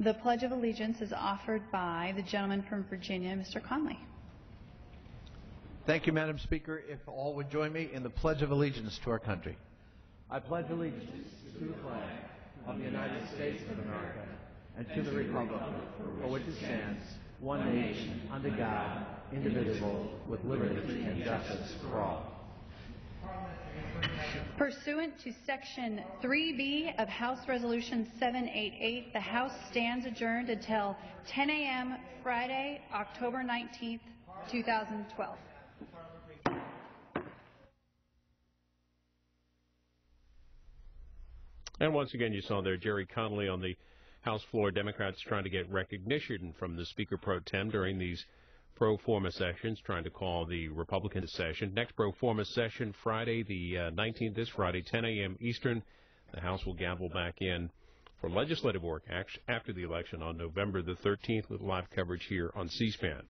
The Pledge of Allegiance is offered by the gentleman from Virginia, Mr. Connolly. Thank you, Madam Speaker. If all would join me in the Pledge of Allegiance to our country. I pledge allegiance to the flag of the United States of America and to the republic for which it stands, one nation, under God, indivisible, with liberty and justice for all. Pursuant to Section 3B of House Resolution 788, the House stands adjourned until 10 a.m. Friday, October 19th, 2012. And once again, you saw there Gerry Connolly on the House floor. Democrats trying to get recognition from the Speaker pro tem during these pro forma sessions, trying to call the Republican session. Next pro forma session, Friday the uh, 19th, this Friday, 10 a.m. Eastern. The House will gavel back in for legislative work after the election on November the 13th with live coverage here on C-SPAN.